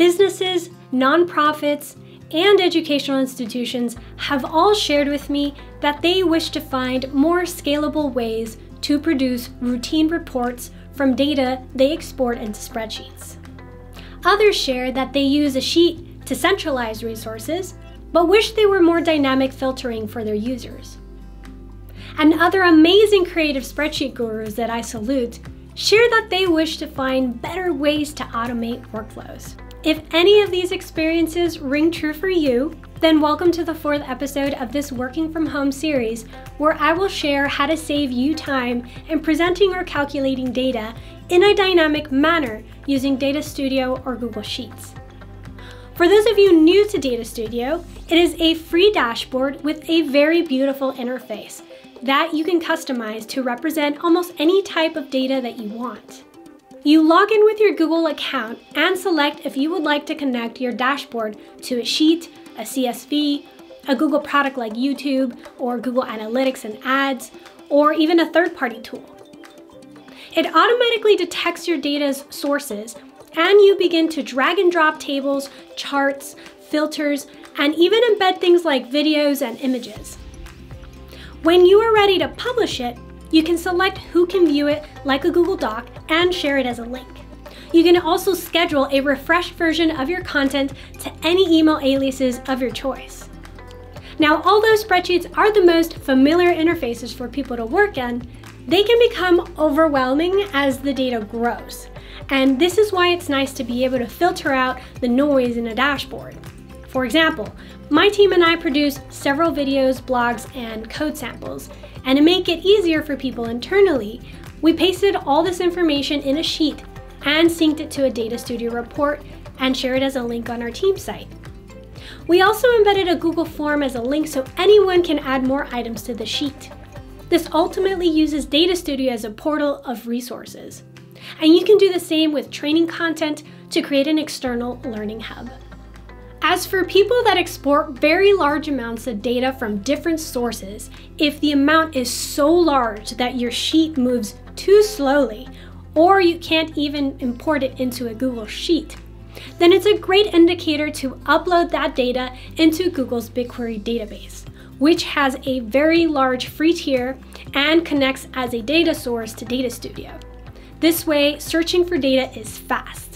Businesses, nonprofits, and educational institutions have all shared with me that they wish to find more scalable ways to produce routine reports from data they export into spreadsheets. Others share that they use a sheet to centralize resources, but wish they were more dynamic filtering for their users. And other amazing creative spreadsheet gurus that I salute share that they wish to find better ways to automate workflows. If any of these experiences ring true for you, then welcome to the fourth episode of this Working From Home series, where I will share how to save you time in presenting or calculating data in a dynamic manner using Data Studio or Google Sheets. For those of you new to Data Studio, it is a free dashboard with a very beautiful interface that you can customize to represent almost any type of data that you want. You log in with your Google account and select if you would like to connect your dashboard to a sheet, a CSV, a Google product like YouTube or Google Analytics and Ads, or even a third-party tool. It automatically detects your data's sources and you begin to drag and drop tables, charts, filters, and even embed things like videos and images. When you are ready to publish it, you can select who can view it like a Google Doc and share it as a link. You can also schedule a refreshed version of your content to any email aliases of your choice. Now, although spreadsheets are the most familiar interfaces for people to work in, they can become overwhelming as the data grows. And this is why it's nice to be able to filter out the noise in a dashboard. For example, my team and I produce several videos, blogs, and code samples, and to make it easier for people internally, we pasted all this information in a sheet and synced it to a Data Studio report and shared it as a link on our team site. We also embedded a Google form as a link so anyone can add more items to the sheet. This ultimately uses Data Studio as a portal of resources. And you can do the same with training content to create an external learning hub. As for people that export very large amounts of data from different sources, if the amount is so large that your sheet moves too slowly, or you can't even import it into a Google Sheet, then it's a great indicator to upload that data into Google's BigQuery database, which has a very large free tier and connects as a data source to Data Studio. This way, searching for data is fast.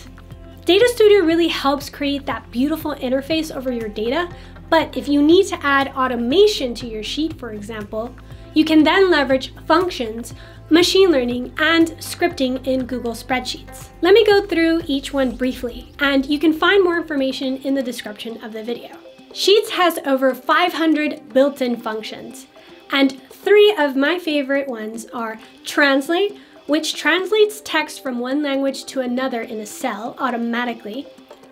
Data Studio really helps create that beautiful interface over your data, but if you need to add automation to your sheet, for example, you can then leverage functions, machine learning, and scripting in Google Spreadsheets. Let me go through each one briefly, and you can find more information in the description of the video. Sheets has over 500 built-in functions, and three of my favorite ones are Translate, which translates text from one language to another in a cell automatically.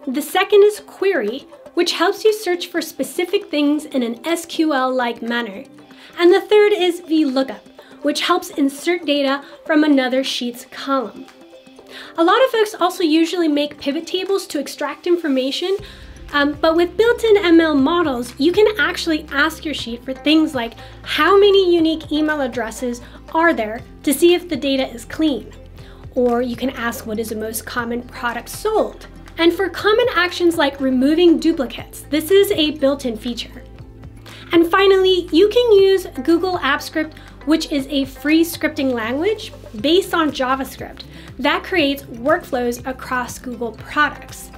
The second is query, which helps you search for specific things in an SQL-like manner. And the third is VLOOKUP, which helps insert data from another sheet's column. A lot of folks also usually make pivot tables to extract information, um, but with built-in ML models, you can actually ask your sheet for things like how many unique email addresses are there to see if the data is clean. Or you can ask what is the most common product sold. And for common actions like removing duplicates, this is a built-in feature. And finally, you can use Google Apps Script, which is a free scripting language based on JavaScript that creates workflows across Google products.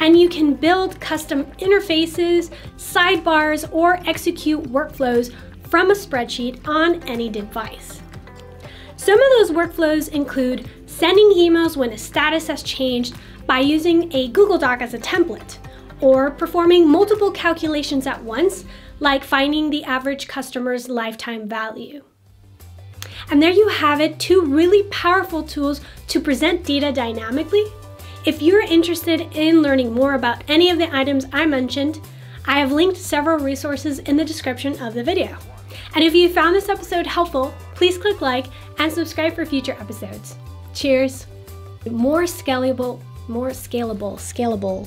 And you can build custom interfaces, sidebars, or execute workflows from a spreadsheet on any device. Some of those workflows include sending emails when a status has changed by using a Google Doc as a template, or performing multiple calculations at once, like finding the average customer's lifetime value. And there you have it, two really powerful tools to present data dynamically. If you're interested in learning more about any of the items I mentioned, I have linked several resources in the description of the video. And if you found this episode helpful, please click like and subscribe for future episodes. Cheers! More scalable, more scalable, scalable,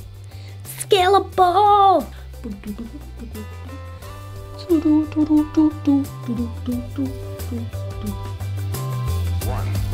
scalable! One.